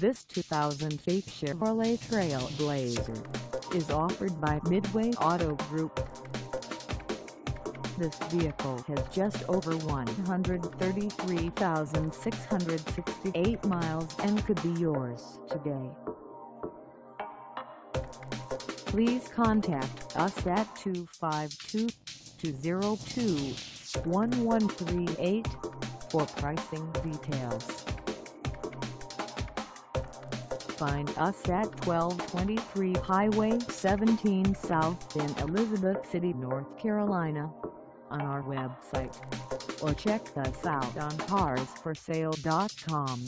This 2008 Chevrolet Trailblazer is offered by Midway Auto Group. This vehicle has just over 133,668 miles and could be yours today. Please contact us at 252-202-1138 for pricing details. Find us at 1223 Highway 17 South in Elizabeth City, North Carolina on our website or check us out on carsforsale.com.